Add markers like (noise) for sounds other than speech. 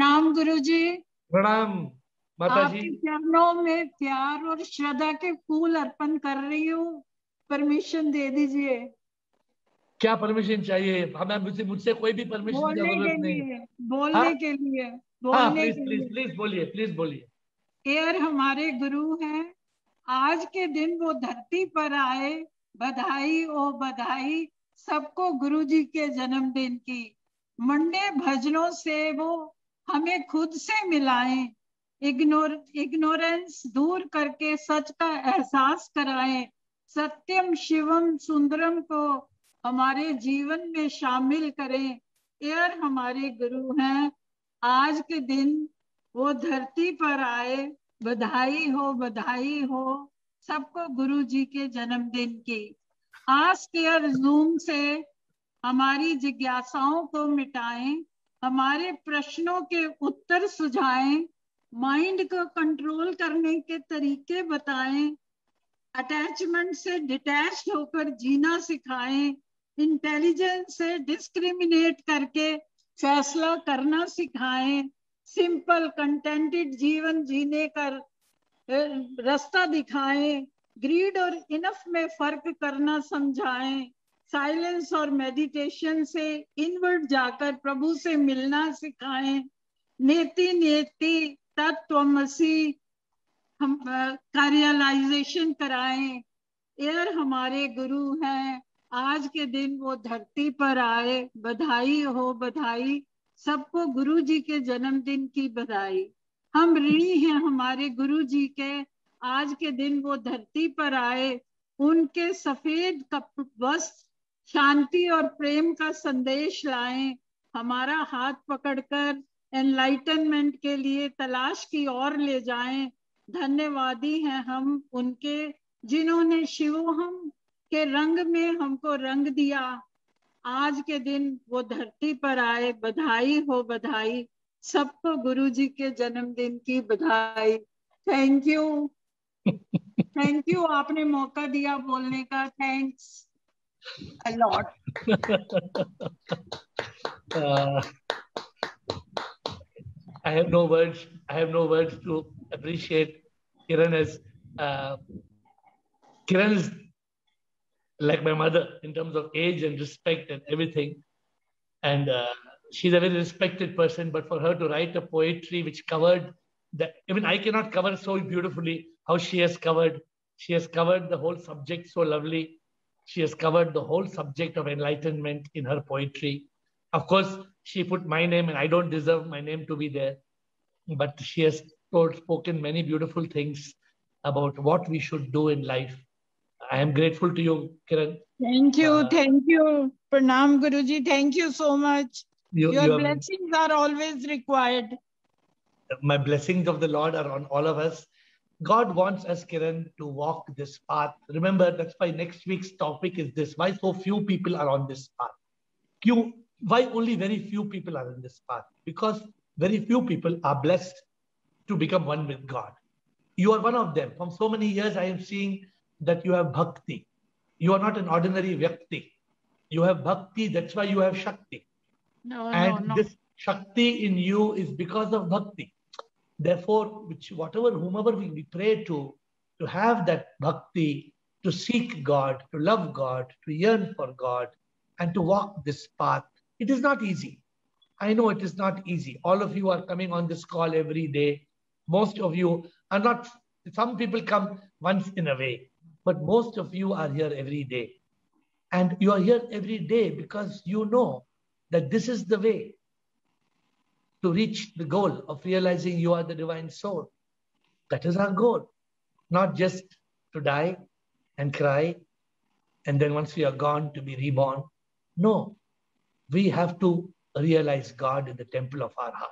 प्रणाम गुरु जी प्रणाम माता जी चरणों में प्यार और श्रद्धा के फूल अर्पण कर रही हूँ। परमिशन दे दीजिए। क्या परमिशन चाहिए? हमें मुझसे मुझसे कोई भी परमिशन की बोलने के ज़रूरत नहीं। लिए बोलने हाँ? के लिए हाँ बोलने प्लीज़ के प्लीज़ लिए। प्लीज़ बोलिए प्लीज़ बोलिए। एयर हमारे गुरु हैं। आज के दिन वो धरती पर आए बधाई ओ बधाई सबको गुरु जी के जन्मदिन की। मंडे भजनों से वो हमें खुद से मिलाएँ, इग्नोर, इग्नोरेंस दूर करके सच का एहसास कराएँ, सत्यम, शिवम, सुंदरम को हमारे जीवन में शामिल करें। एयर हमारे गुरु हैं। आज के दिन वो धरती पर आए, बधाई हो बधाई हो सबको गुरु जी के जन्मदिन की। आज केयर जूम से हमारी जिज्ञासाओं को मिटाएँ हमारे प्रश्नों के उत्तर सुझाएँ माइंड को कंट्रोल करने के तरीके बताएँ अटैचमेंट से डिटैच होकर जीना सिखाएँ इंटेलिजेंस से डिस्क्रिमिनेट करके फैसला करना सिखाएँ सिंपल कंटेंटेड जीवन जीने का रास्ता दिखाएँ ग्रीड और इनफ में फ़र्क करना समझाएँ। साइलेंस और मेडिटेशन से इनवर्ड जाकर प्रभु से मिलना सिखाएँ। नेति नेति तत्वमसी हम कार्यालाइजेशन कराएँ। एयर हमारे गुरु हैं। आज के दिन वो धरती पर आए। बधाई हो, बधाई। सबको गुरु जी के जन्मदिन की बधाई। हम ऋणी हैं हमारे गुरु जी के। आज के दिन वो धरती पर आए। उनके सफ़ेद कप, वस्त्र शांति और प्रेम का संदेश लाएँ। हमारा हाथ पकड़कर एनलाइटनमेंट के लिए तलाश की ओर ले जाएँ। धन्यवादी हैं हम उनके जिन्होंने शिवोहम के रंग में हमको रंग दिया। आज के दिन वो धरती पर आए बधाई हो बधाई। सबको गुरु जी के जन्मदिन की बधाई। थैंक यू थैंक यू आपने मौका दिया बोलने का। Thanks a lot. (laughs) uh, I have no words. I have no words to appreciate Kiran as uh, Kiran is like my mother in terms of age and respect and everything. And uh, she's a very respected person. But for her to write a poetry which covered that, even I cannot cover so beautifully how she has covered. She has covered the whole subject so lovely she has covered the whole subject of enlightenment in her poetry. Of course, she put my name, and I don't deserve my name to be there. But she has told, spoken many beautiful things about what we should do in life. I am grateful to you, Kiran. Thank you, Uh, thank you. Pranam Guruji, thank you so much. You, Your you are- blessings are always required. my blessings of the Lord are on all of us. God wants us, Kiran, to walk this path. Remember, that's why next week's topic is this why so few people are on this path? Q, why only very few people are in this path? Because very few people are blessed to become one with God. You are one of them. From so many years, I am seeing that you have bhakti. You are not an ordinary vyakti. You have bhakti, that's why you have shakti. No, and no, no. this shakti in you is because of bhakti therefore which whatever whomever we, we pray to to have that bhakti to seek god to love god to yearn for god and to walk this path it is not easy. I know it is not easy. All of you are coming on this call every day. Most of you are not some people come once in a way but most of you are here every day. And you are here every day because you know that this is the way to reach the goal of realizing you are the divine soul. That is our goal. Not just to die and cry, and then once we are gone, to be reborn. No, we have to realize God in the temple of our heart.